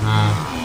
嗯。